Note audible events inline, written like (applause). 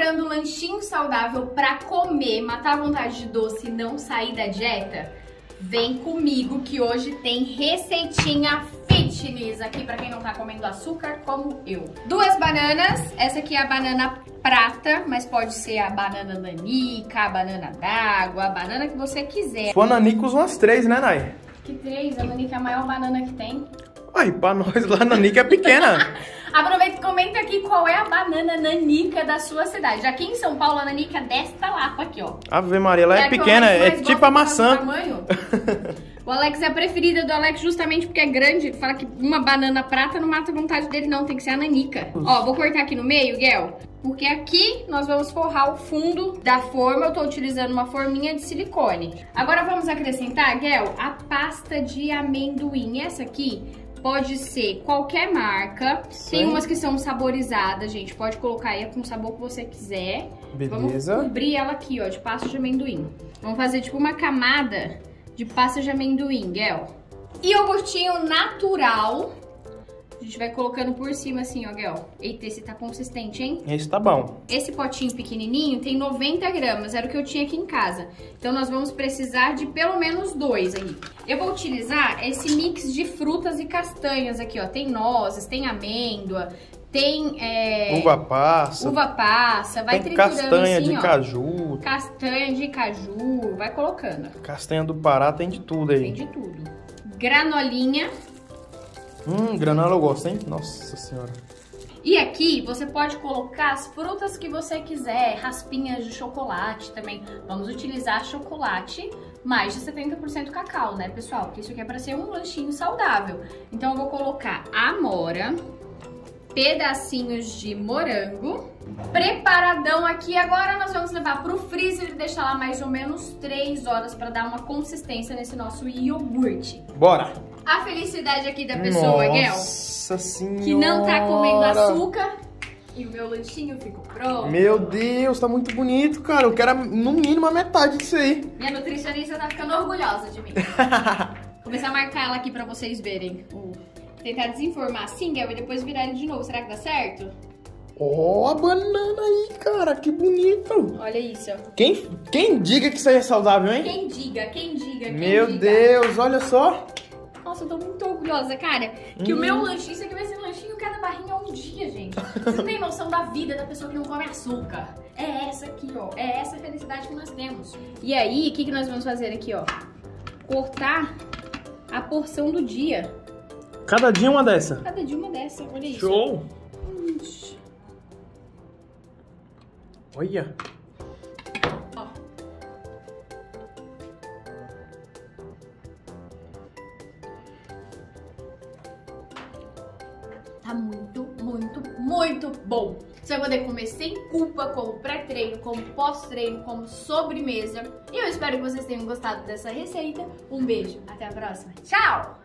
procurando um lanchinho saudável pra comer, matar a vontade de doce e não sair da dieta? Vem comigo que hoje tem receitinha fitness aqui pra quem não tá comendo açúcar como eu. Duas bananas, essa aqui é a banana prata, mas pode ser a banana nanica, a banana d'água, a banana que você quiser. Se for nanica, usa umas três, né, Nai? Que três? A nanica é a maior banana que tem. Ai, pra nós lá, nanica é pequena. (laughs) Aproveita e comenta aqui qual é a banana nanica da sua cidade. Aqui em São Paulo, a nanica é desta lapa aqui, ó. Ave Maria, ela é, o pequena, é tipo a maçã. tamanho. (laughs) O Alex é a preferida do Alex justamente porque é grande. Fala que uma banana prata não mata a vontade dele, não. Tem que ser a nanica. Ó, vou cortar aqui no meio, Guel. Porque aqui nós vamos forrar o fundo da forma. Eu tô utilizando uma forminha de silicone. Agora vamos acrescentar, Guel, a pasta de amendoim. Essa aqui pode ser qualquer marca. Tem umas que são saborizadas, gente. Pode colocar aí com o sabor que você quiser. Beleza. Vamos cobrir ela aqui, ó, de pasta de amendoim. Vamos fazer tipo uma camada de pasta de amendoim, Gel. Iogurtinho natural. A gente vai colocando por cima assim, ó, Gel. Eita, esse tá consistente, hein? Esse tá bom. Esse potinho pequenininho tem 90 gramas, era o que eu tinha aqui em casa. Então nós vamos precisar de pelo menos dois aí. Eu vou utilizar esse mix de frutas e castanhas aqui, ó. Tem nozes, tem amêndoa, tem é, Uva passa. uva passa, vai tem castanha assim, de ó. caju. Castanha de caju, vai colocando. Castanha do Pará, tem de tudo Tem aí. de tudo. Granolinha. Hum, granola eu gosto, hein? Nossa senhora. E aqui você pode colocar as frutas que você quiser, raspinhas de chocolate também. Vamos utilizar chocolate mais de 70% cacau, né, pessoal? Porque isso aqui é para ser um lanchinho saudável. Então eu vou colocar amora, pedacinhos de morango. Preparadão aqui, agora nós vamos levar pro freezer e deixar lá mais ou menos 3 horas para dar uma consistência nesse nosso iogurte. Bora! A felicidade aqui da pessoa, Guel, Nossa senhora. que não tá comendo açúcar e o meu lanchinho ficou pronto. Meu Deus, tá muito bonito, cara. Eu quero no mínimo a metade disso aí. Minha nutricionista tá ficando orgulhosa de mim. (laughs) Começar a marcar ela aqui pra vocês verem. o- Tentar desinformar assim, Guel, e depois virar ele de novo. Será que dá certo? Ó a banana aí, cara. Que bonito. Olha isso. Quem, quem diga que isso aí é saudável, hein? Quem diga, quem diga, quem Meu diga. Deus, olha só. Nossa, eu tô muito orgulhosa, cara. Que o Hum. meu lanchinho, isso aqui vai ser um lanchinho cada barrinha um dia, gente. Você não tem noção da vida da pessoa que não come açúcar. É essa aqui, ó. É essa felicidade que nós temos. E aí, o que, que nós vamos fazer aqui, ó? Cortar a porção do dia. Cada dia uma dessa. Cada dia uma dessa, olha isso. Show. Olha. Tá muito, muito, muito bom. Você vai poder comer sem culpa, como pré-treino, como pós-treino, como sobremesa. E eu espero que vocês tenham gostado dessa receita. Um beijo, até a próxima. Tchau!